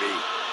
baby.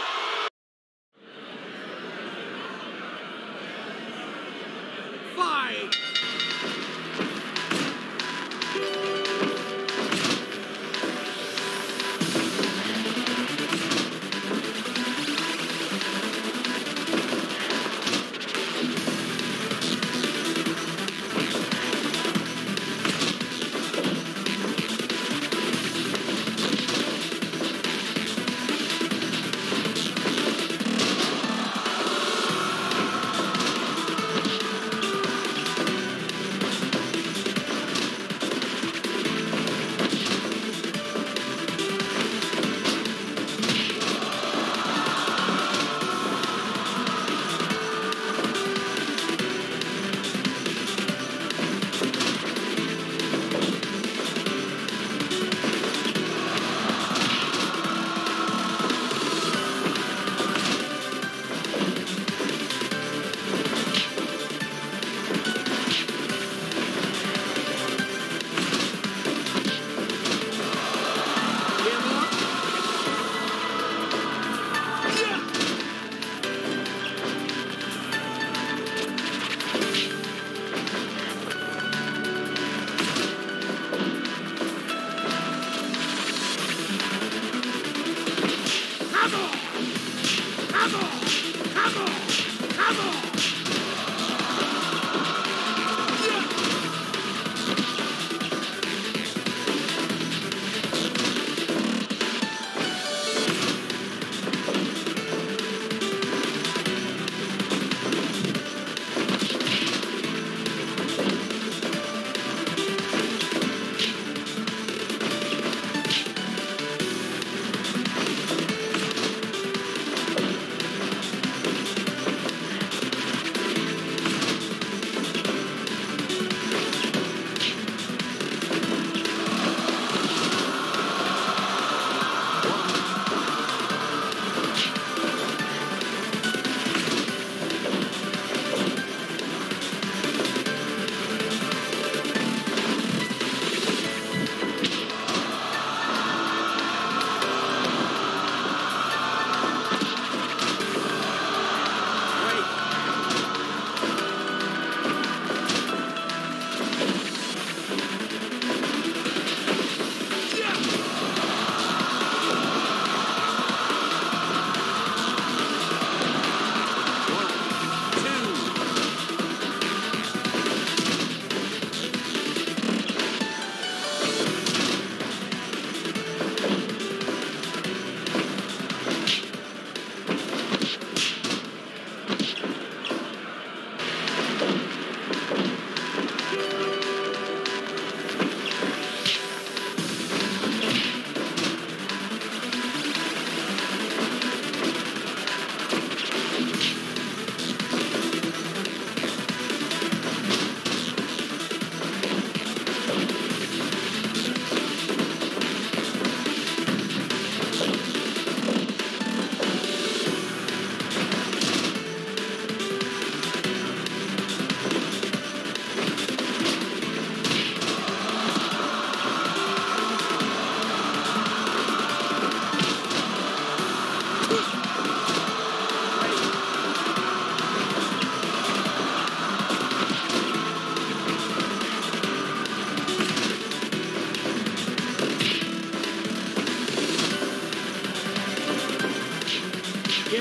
What?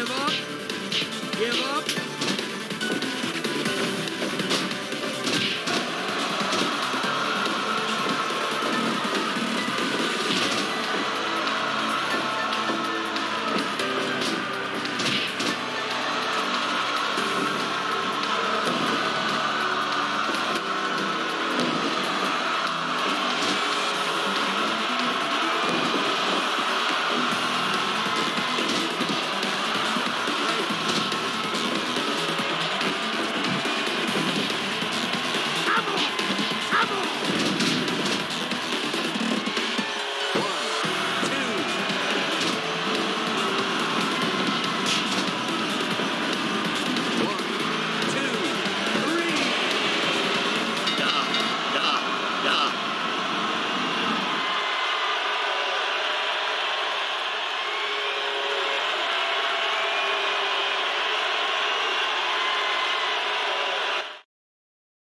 Give up. Give up.